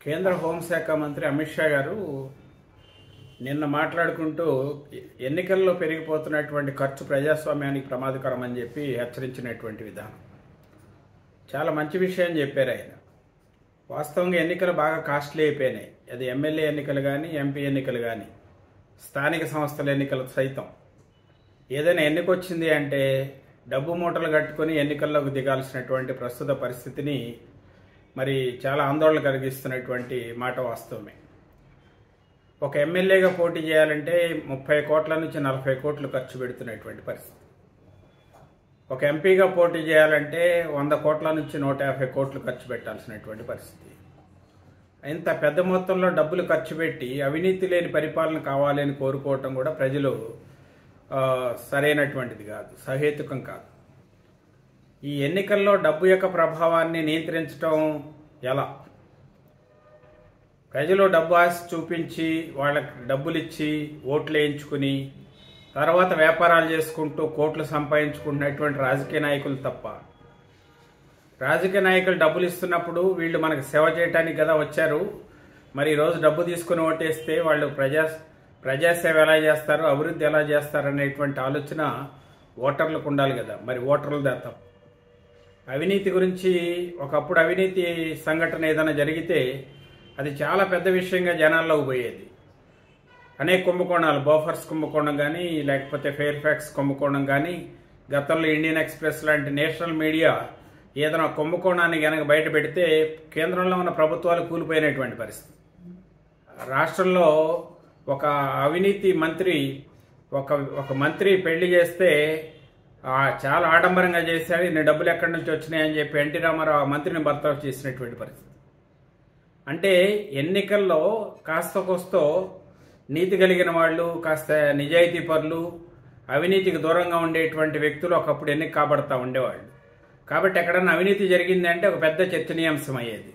కేంద్ర హోంశాఖ మంత్రి అమిత్ షా గారు నిన్న మాట్లాడుకుంటూ ఎన్నికల్లో పెరిగిపోతున్నటువంటి ఖర్చు ప్రజాస్వామ్యానికి ప్రమాదకరం అని చెప్పి హెచ్చరించినటువంటి విధానం. చాలా మంచి విషయం చెప్పారు ఆయన. వాస్తవంగా ఎన్నికలు బాగా కాస్ట్లీ అయిపోయినాయి. అది ఎమ్మెల్యే ఎన్నికలు కానీ ఎంపీ ఎన్నికలు కానీ స్థానిక సంస్థల ఎన్నికలు సైతం. ఏదైనా ఎన్నికొచ్చింది అంటే డబ్బు మూటలు కట్టుకొని ఎన్నికల్లోకి దిగాల్సినటువంటి ప్రస్తుత పరిస్థితిని మరి చాలా ఆందోళన కలిగిస్తున్నటువంటి మాట వాస్తవమే. ఒక ఎమ్మెల్యేగా పోటీ చేయాలంటే ముప్పై కోట్ల నుంచి నలభై కోట్లు ఖర్చు పెడుతున్నటువంటి పరిస్థితి. ఒక ఎంపీగా పోటీ చేయాలంటే వంద కోట్ల నుంచి నూట యాభై కోట్లు ఖర్చు పెట్టాల్సినటువంటి పరిస్థితి. ఇంత పెద్ద మొత్తంలో డబ్బులు ఖర్చు పెట్టి అవినీతి లేని పరిపాలన కావాలని కోరుకోవటం కూడా ప్రజలు సరైనటువంటిది కాదు సహేతుకం కాదు. ఈ ఎన్నికల్లో డబ్బు యొక్క ప్రభావాన్ని నియంత్రించటం ఎలా? ప్రజలు డబ్బు ఆశ చూపించి వాళ్ళకి డబ్బులు ఇచ్చి ఓట్లు వేయించుకుని తర్వాత వ్యాపారాలు చేసుకుంటూ కోట్లు సంపాదించుకుంటున్నటువంటి రాజకీయ నాయకులు తప్ప రాజకీయ నాయకులు డబ్బులు ఇస్తున్నప్పుడు వీళ్ళు మనకు సేవ చేయడానికి కదా వచ్చారు. మరి ఈరోజు డబ్బు తీసుకుని ఓటేస్తే వాళ్ళు ప్రజా ప్రజాసేవ ఎలా చేస్తారు అభివృద్ధి ఎలా చేస్తారు అనేటువంటి ఆలోచన ఓటర్లకు ఉండాలి కదా. మరి ఓటర్లు తప్ప. అవినీతి గురించి ఒకప్పుడు అవినీతి సంఘటన ఏదైనా జరిగితే అది చాలా పెద్ద విషయంగా జనాల్లోకి పోయేది. అనేక కుంభకోణాలు బోఫర్స్ కుంభకోణం కానీ లేకపోతే ఫెయిర్ ఫ్యాక్స్ కుంభకోణం కానీ గతంలో ఇండియన్ ఎక్స్ప్రెస్ లాంటి నేషనల్ మీడియా ఏదైనా కుంభకోణాన్ని కనుక బయట పెడితే కేంద్రంలో ఉన్న ప్రభుత్వాలు కూలిపోయినటువంటి పరిస్థితి. రాష్ట్రంలో ఒక అవినీతి మంత్రి ఒక ఒక మంత్రి పెళ్ళి చేస్తే చాలా ఆడంబరంగా చేశారు. ఇన్ని డబ్బులు ఎక్కడి నుంచి వచ్చినాయని చెప్పి ఎన్టీ రామారావు మంత్రిని బర్తరఫ్ చేసినటువంటి పరిస్థితి. అంటే ఎన్నికల్లో కాస్త కోస్తో నీతి కలిగిన వాళ్ళు కాస్త నిజాయితీ పరులు అవినీతికి దూరంగా ఉండేటువంటి వ్యక్తులు ఒకప్పుడు ఎన్నిక కాబడతా ఉండేవాళ్ళు. కాబట్టి ఎక్కడన్నా అవినీతి జరిగింది అంటే ఒక పెద్ద చర్చనీయాంశం అయ్యేది.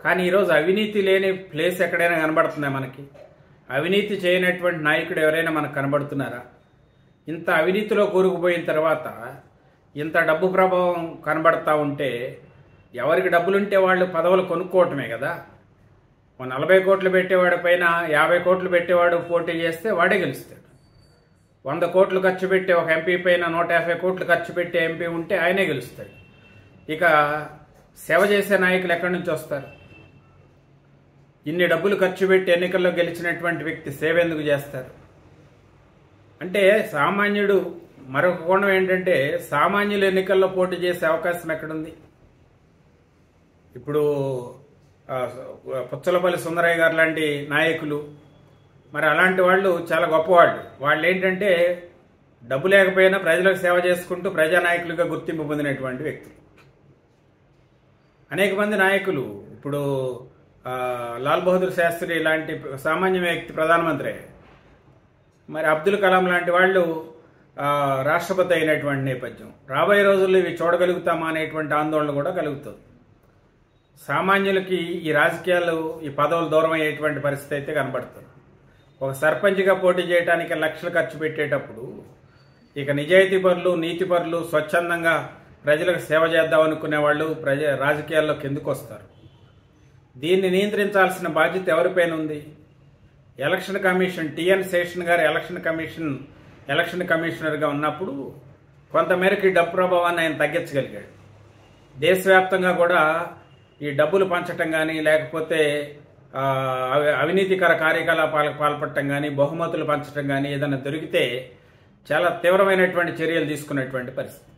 కానీ ఈరోజు అవినీతి లేని ప్లేస్ ఎక్కడైనా కనబడుతుందా మనకి? అవినీతి చేయనటువంటి నాయకుడు ఎవరైనా మనకు కనబడుతున్నారా? ఇంత అవినీతిలో కూరుకుపోయిన తర్వాత ఇంత డబ్బు ప్రభావం కనబడతా ఉంటే ఎవరికి డబ్బులుంటే వాళ్ళు పదవులు కొనుక్కోవటమే కదా. ఓ నలభై కోట్లు పెట్టేవాడి పైన యాభై కోట్లు పెట్టేవాడు పోటీ చేస్తే వాడే గెలుస్తాడు. వంద కోట్లు ఖర్చు పెట్టే ఒక ఎంపీ పైన నూట యాభై కోట్లు ఖర్చు పెట్టే ఎంపీ ఉంటే ఆయనే గెలుస్తాడు. ఇక సేవ చేసే నాయకులు ఎక్కడి నుంచి వస్తారు? ఇన్ని డబ్బులు ఖర్చు పెట్టి ఎన్నికల్లో గెలిచినటువంటి వ్యక్తి సేవ ఎందుకు చేస్తారు? అంటే సామాన్యుడు మరొక కోణం ఏంటంటే సామాన్యులు ఎన్నికల్లో పోటీ చేసే అవకాశం ఎక్కడుంది? ఇప్పుడు పుచ్చలపల్లి సుందరయ్య గారు లాంటి నాయకులు మరి అలాంటి వాళ్ళు చాలా గొప్పవాళ్ళు. వాళ్ళు ఏంటంటే డబ్బు లేకపోయినా ప్రజలకు సేవ చేసుకుంటూ ప్రజానాయకులుగా గుర్తింపు పొందినటువంటి వ్యక్తులు. అనేక మంది నాయకులు ఇప్పుడు లాల్ బహదూర్ శాస్త్రి లాంటి సామాన్య వ్యక్తి ప్రధానమంత్రి అయ్యారు. మరి అబ్దుల్ కలాం లాంటి వాళ్ళు రాష్ట్రపతి అయినటువంటి నేపథ్యం. రాబోయే రోజుల్లో ఇవి చూడగలుగుతామా అనేటువంటి ఆందోళన కూడా కలుగుతుంది. సామాన్యులకి ఈ రాజకీయాలు ఈ పదవులు దూరం అయ్యేటువంటి పరిస్థితి అయితే కనబడుతుంది. ఒక సర్పంచ్గా పోటీ చేయడానికి లక్షలు ఖర్చు పెట్టేటప్పుడు ఇక నిజాయితీ పరులు నీతి పరులు స్వచ్ఛందంగా ప్రజలకు సేవ చేద్దాం అనుకునే వాళ్ళు ప్రజ రాజకీయాల్లోకి ఎందుకు వస్తారు? దీన్ని నియంత్రించాల్సిన బాధ్యత ఎవరిపైన ఉంది? ఎలక్షన్ కమిషన్ టిఎన్ శేషన్ గారు ఎలక్షన్ కమిషన్ ఎలక్షన్ కమిషనర్గా ఉన్నప్పుడు కొంతమేరకు ఈ డబ్బు ప్రభావాన్ని ఆయన తగ్గించగలిగాడు. దేశవ్యాప్తంగా కూడా ఈ డబ్బులు పంచటం కానీ లేకపోతే అవి- అవినీతికర కార్యకలాపాలకు పాల్పడటం కానీ బహుమతులు పంచటం కానీ ఏదైనా దొరికితే చాలా తీవ్రమైనటువంటి చర్యలు తీసుకున్నటువంటి పరిస్థితి.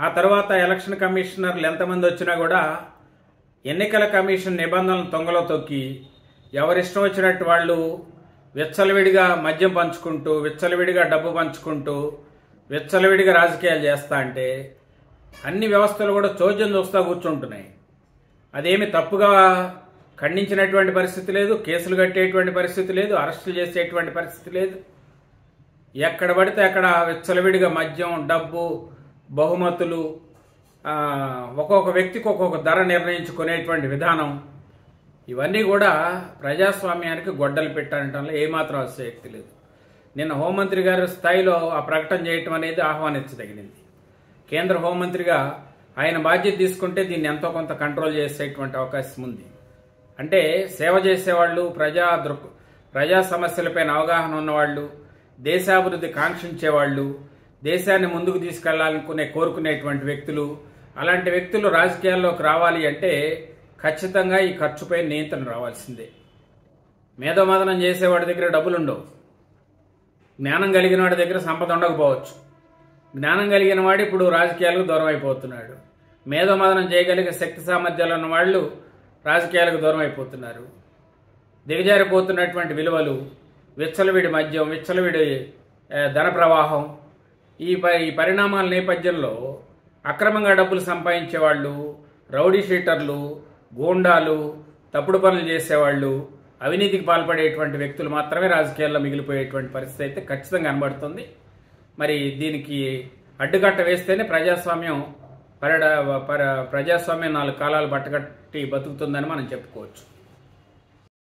ఆ తర్వాత ఎలక్షన్ కమిషనర్లు ఎంతమంది వచ్చినా కూడా ఎన్నికల కమిషన్ నిబంధనలు తొంగలో తొక్కి ఎవరిష్టం వచ్చినట్టు వాళ్ళు విచ్చలవిడిగా మద్యం పంచుకుంటూ విచ్చలవిడిగా డబ్బు పంచుకుంటూ విచ్చలవిడిగా రాజకీయాలు చేస్తా అంటే అన్ని వ్యవస్థలు కూడా చోద్యం చూస్తా కూర్చుంటున్నాయి. అదేమి తప్పుగా ఖండించినటువంటి పరిస్థితి లేదు కేసులు కట్టేటువంటి పరిస్థితి లేదు అరెస్టులు చేసేటువంటి పరిస్థితి లేదు. ఎక్కడ పడితే అక్కడ విచ్చలవిడిగా మద్యం డబ్బు బహుమతులు ఒక్కొక్క వ్యక్తికి ఒక్కొక్క ధర నిర్ణయించుకునేటువంటి విధానం ఇవన్నీ కూడా ప్రజాస్వామ్యానికి గొడ్డలు పెట్టడంలో ఏమాత్రం అతిశయక్తి లేదు. నిన్న హోంమంత్రి గారి స్థాయిలో ఆ ప్రకటన చేయటం అనేది ఆహ్వానించదగినది. కేంద్ర హోంమంత్రిగా ఆయన బాధ్యత తీసుకుంటే దీన్ని ఎంతో కొంత కంట్రోల్ చేసేటువంటి అవకాశం ఉంది. అంటే సేవ చేసేవాళ్ళు ప్రజా దృక్ ప్రజా సమస్యలపైన అవగాహన ఉన్నవాళ్ళు దేశాభివృద్ధి కాంక్షించేవాళ్ళు దేశాన్ని ముందుకు తీసుకెళ్ళాలనుకునే కోరుకునేటువంటి వ్యక్తులు అలాంటి వ్యక్తులు రాజకీయాల్లోకి రావాలి అంటే ఖచ్చితంగా ఈ ఖర్చుపై నియంత్రణ రావాల్సిందే. మేధోమదనం చేసేవాడి దగ్గర డబ్బులు ఉండవు జ్ఞానం కలిగిన వాడి దగ్గర సంపద ఉండకపోవచ్చు. జ్ఞానం కలిగిన వాడు ఇప్పుడు రాజకీయాలకు దూరం అయిపోతున్నాడు మేధోమదనం చేయగలిగే శక్తి సామర్థ్యాలు ఉన్న వాళ్ళు రాజకీయాలకు దూరం అయిపోతున్నారు దిగజారిపోతున్నటువంటి విలువలు విచ్చలవిడి మద్యం విచ్చలవిడి ధన ప్రవాహం ఈ ప ఈ పరిణామాల నేపథ్యంలో అక్రమంగా డబ్బులు సంపాదించే వాళ్ళు రౌడీ షీటర్లు గూండాలు తప్పుడు పనులు చేసేవాళ్ళు అవినీతికి పాల్పడేటువంటి వ్యక్తులు మాత్రమే రాజకీయాల్లో మిగిలిపోయేటువంటి పరిస్థితి అయితే ఖచ్చితంగా కనబడుతుంది. మరి దీనికి అడ్డుకట్ట వేస్తేనే ప్రజాస్వామ్యం పరిడ పర ప్రజాస్వామ్యం నాలుగు కాలాలు పట్టకట్టి బతుకుతుందని మనం చెప్పుకోవచ్చు.